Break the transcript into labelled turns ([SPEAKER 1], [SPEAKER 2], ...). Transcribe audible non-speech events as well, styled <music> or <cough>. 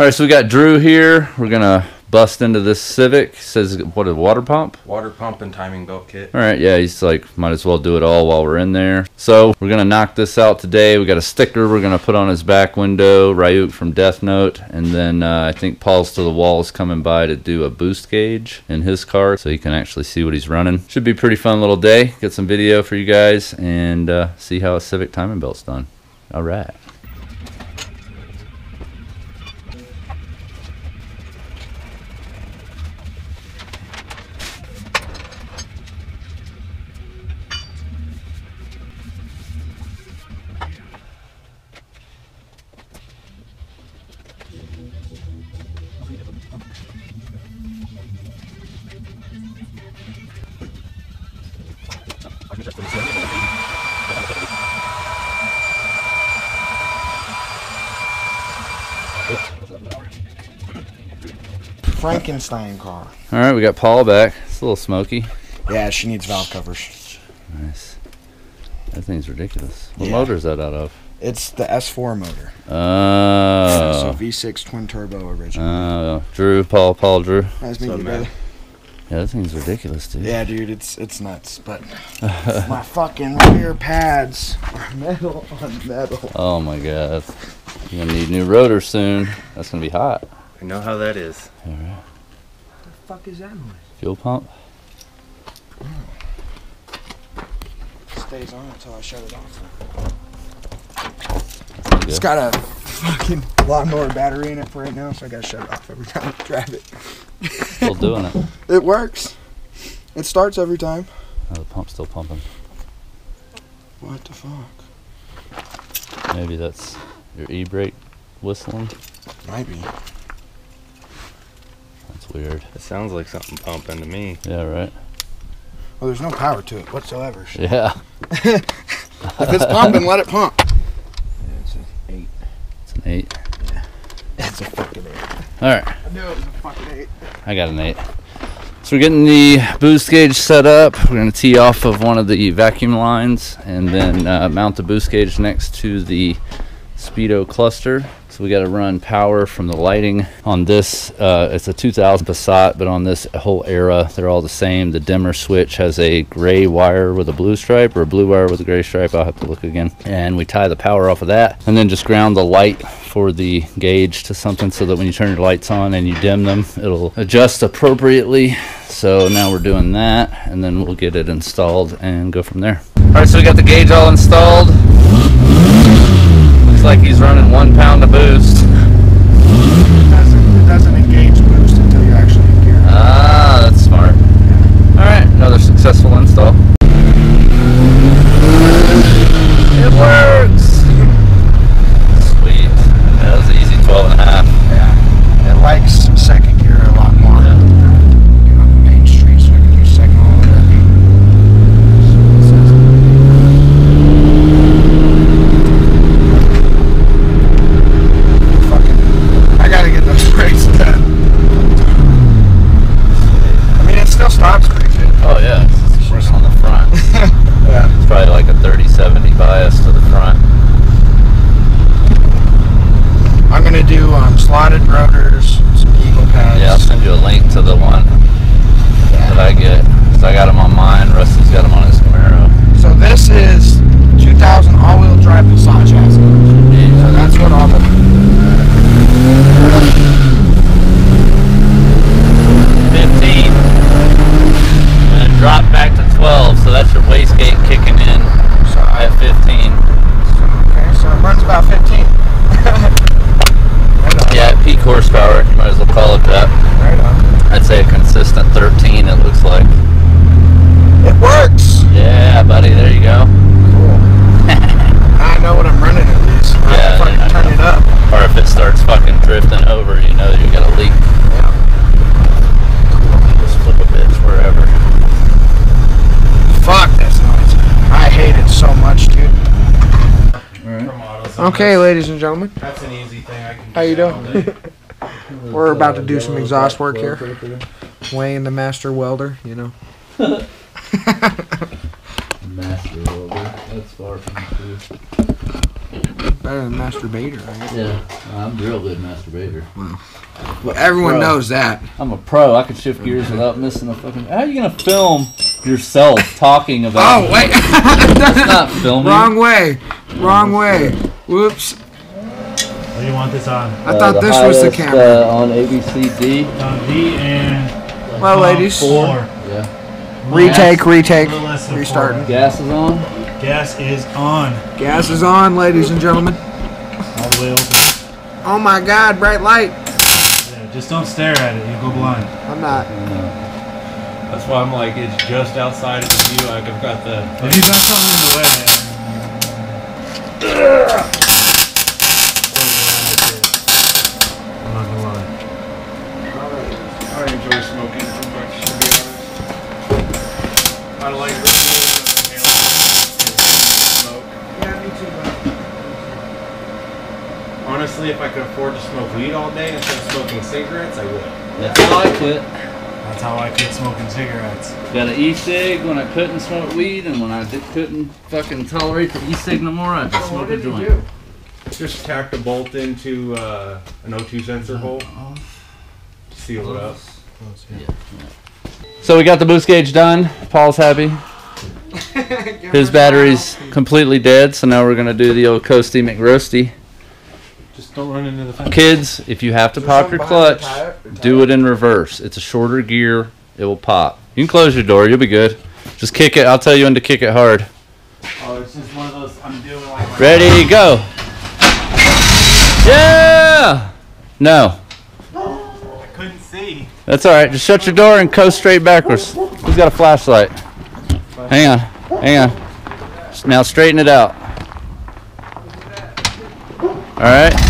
[SPEAKER 1] All right, so we got Drew here. We're gonna bust into this Civic. Says what a water pump.
[SPEAKER 2] Water pump and timing belt kit.
[SPEAKER 1] All right, yeah, he's like, might as well do it all while we're in there. So we're gonna knock this out today. We got a sticker we're gonna put on his back window, Ryuk from Death Note, and then uh, I think Paul's to the wall is coming by to do a boost gauge in his car, so he can actually see what he's running. Should be a pretty fun little day. Get some video for you guys and uh, see how a Civic timing belt's done. All right.
[SPEAKER 3] Frankenstein car.
[SPEAKER 1] All right, we got Paul back. It's a little smoky.
[SPEAKER 3] Yeah, she needs valve covers.
[SPEAKER 1] Nice. That thing's ridiculous. What
[SPEAKER 3] Yeah.
[SPEAKER 1] motor is that out of?
[SPEAKER 3] It's the S4 motor. Oh. so
[SPEAKER 1] Oh.
[SPEAKER 3] V6 twin turbo original.
[SPEAKER 1] Oh, Drew, Paul, Paul, Drew.
[SPEAKER 3] nice
[SPEAKER 2] What's
[SPEAKER 3] meeting
[SPEAKER 2] up,
[SPEAKER 3] you,
[SPEAKER 2] man?
[SPEAKER 3] brother.
[SPEAKER 1] Yeah, that thing's ridiculous, dude.
[SPEAKER 3] Yeah, dude, it's it's nuts. But <laughs> my fucking rear pads are <laughs> metal on metal.
[SPEAKER 1] Oh my god. You're gonna need new rotor soon. That's gonna be hot.
[SPEAKER 2] I know how that is.
[SPEAKER 3] What the fuck is that noise?
[SPEAKER 1] Fuel pump.
[SPEAKER 3] Stays on until I shut it off. It's got a fucking lawnmower battery in it for right now, so I gotta shut it off every time I drive it.
[SPEAKER 1] Still doing it. <laughs>
[SPEAKER 3] It works. It starts every time.
[SPEAKER 1] Oh, the pump's still pumping.
[SPEAKER 3] What the fuck?
[SPEAKER 1] Maybe that's your e-brake whistling.
[SPEAKER 3] Might be.
[SPEAKER 1] That's weird.
[SPEAKER 2] It sounds like something pumping to me.
[SPEAKER 1] Yeah, right.
[SPEAKER 3] Well, there's no power to it whatsoever. so
[SPEAKER 1] Yeah. <laughs>
[SPEAKER 3] If it's pumping, let it pump. Yeah, it's an eight.
[SPEAKER 1] It's an eight.
[SPEAKER 3] It's a fucking eight.
[SPEAKER 1] All right.
[SPEAKER 3] I knew it was a fucking eight.
[SPEAKER 1] I got an eight. So we're getting the boost gauge set up. We're going to tee off of one of the vacuum lines and then uh, mount the boost gauge next to the speedo cluster. We got to run power from the lighting on this. Uh, it's a 2000 Passat, but on this whole era, they're all the same. The dimmer switch has a gray wire with a blue stripe or a blue wire with a gray stripe. I'll have to look again. And we tie the power off of that and then just ground the light for the gauge to something so that when you turn your lights on and you dim them, it'll adjust appropriately. So now we're doing that and then we'll get it installed and go from there. All right, so we got the gauge all installed. Like he's running one pound of boost.
[SPEAKER 3] It doesn't, it doesn't engage boost until you're actually in gear.
[SPEAKER 1] Ah, that's smart. All right, another successful install. It works. Sweet. That was easy, 12 and a half.
[SPEAKER 3] Yeah. It likes second gear a lot more. Get on the main street so I can use second all over. Fucking, I gotta get those brakes done. I mean, it still stops pretty good.
[SPEAKER 1] Oh yeah, it's worse on the front.
[SPEAKER 3] Yeah.
[SPEAKER 1] It's probably like a 30-70 bias to the front.
[SPEAKER 3] I'm gonna do um, slotted rotors, some eagle pads.
[SPEAKER 1] Yeah, I'll send you a link to the one that I get. So I got them on mine. Rusty's got them on his Camaro.
[SPEAKER 3] So this is 2000 all-wheel drive Passat chassis. So that's what all the
[SPEAKER 1] 15. And then drop back to 12. So that's your wastegate kicking in
[SPEAKER 3] so I,
[SPEAKER 1] at 15.
[SPEAKER 3] okay, so it runs about 15. right on.
[SPEAKER 1] Yeah, peak horsepower. You might as well call it that.
[SPEAKER 3] Right on.
[SPEAKER 1] I'd say a consistent 13. It looks like.
[SPEAKER 3] It works.
[SPEAKER 1] Yeah, buddy. There you go.
[SPEAKER 3] Cool. I know what I'm running at least. I
[SPEAKER 1] Yeah,
[SPEAKER 3] have to
[SPEAKER 1] I
[SPEAKER 3] fucking turn
[SPEAKER 1] know.
[SPEAKER 3] it up.
[SPEAKER 1] Or if it starts fucking drifting over, you know you got a leak.
[SPEAKER 3] Yeah.
[SPEAKER 1] Just flip a bitch wherever.
[SPEAKER 3] Fuck this noise. I hate it so much, dude. Okay, ladies and gentlemen,
[SPEAKER 2] That's an easy thing. I can do.
[SPEAKER 3] how you doing? <laughs> We're about to do some exhaust work here. Wayne, the master welder, you know. <laughs>
[SPEAKER 1] Master welder. That's far from the truth.
[SPEAKER 3] better than masturbator, right?
[SPEAKER 1] Yeah, I'm real good masturbator.
[SPEAKER 3] Well, everyone
[SPEAKER 1] Bro.
[SPEAKER 3] knows that.
[SPEAKER 1] I'm a pro. I can shift gears without missing a fucking. How are you gonna film yourself talking about?
[SPEAKER 3] Oh wait,
[SPEAKER 1] It's not <laughs> filming.
[SPEAKER 3] wrong way, wrong way. Whoops.
[SPEAKER 4] What do you want this on?
[SPEAKER 3] I thought this was the camera.
[SPEAKER 1] Uh, on ABCD.
[SPEAKER 4] On D and
[SPEAKER 3] Well, ladies.
[SPEAKER 4] Four.
[SPEAKER 1] Yeah.
[SPEAKER 3] Retake, retake,
[SPEAKER 4] A little less than four.
[SPEAKER 3] restarting.
[SPEAKER 1] Gas is on.
[SPEAKER 4] Gas is on.
[SPEAKER 3] Gas is on, ladies and gentlemen.
[SPEAKER 4] All the way open.
[SPEAKER 3] Oh my God, bright light.
[SPEAKER 4] Yeah, just don't stare at it. You go blind.
[SPEAKER 3] I'm not.
[SPEAKER 2] That's why I'm like, it's just outside of the view. Like I've got the.
[SPEAKER 4] If you got something in the way. I'm not gonna lie.
[SPEAKER 2] I enjoy smoking too much, to be honest. I like smoke.
[SPEAKER 3] Yeah, me too.
[SPEAKER 2] Honestly, if I could afford to smoke weed all day instead of smoking cigarettes, I would.
[SPEAKER 1] That's how I quit.
[SPEAKER 4] That's how I quit smoking cigarettes.
[SPEAKER 1] Got an e-cig when I couldn't smoke weed, and when I di- couldn't fucking tolerate the e-cig no more, I just
[SPEAKER 3] Oh, what
[SPEAKER 1] smoked a
[SPEAKER 3] did you
[SPEAKER 1] joint.
[SPEAKER 3] do?
[SPEAKER 2] Just tacked a bolt into uh, an O2 sensor hole. To seal it up.
[SPEAKER 4] Close, yeah.
[SPEAKER 1] So we got the boost gauge done. Paul's happy. <laughs> His battery's completely dead, so now we're gonna do the old Coasty McRoasty.
[SPEAKER 2] Just don't run into the fence.
[SPEAKER 1] Kids, if you have to pop your clutch, do it in reverse. It's a shorter gear. It will pop. You can close your door. You'll be good. Just kick it. I'll tell you when to kick it hard.
[SPEAKER 4] Oh, it's just one of those. I'm doing like.
[SPEAKER 1] Ready, go. Yeah. No.
[SPEAKER 4] I couldn't see.
[SPEAKER 1] That's all right. Just shut your door and coast straight backwards. Who's got a flashlight? Hang on. Hang on. Now straighten it out. All right.